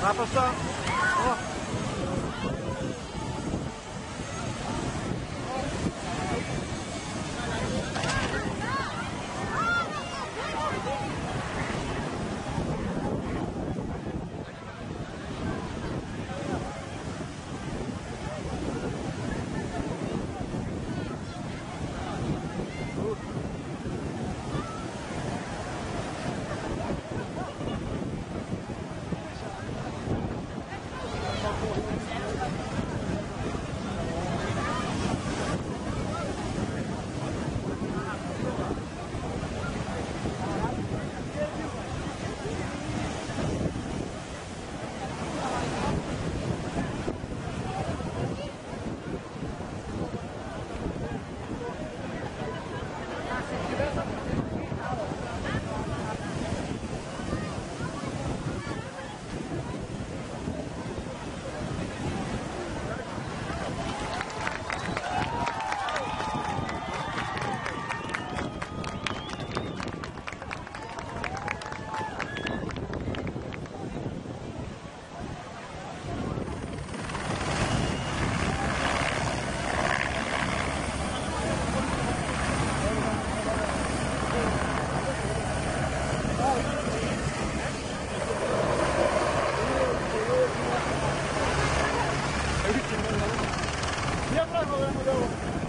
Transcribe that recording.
Vai passar. Я правила ему давав.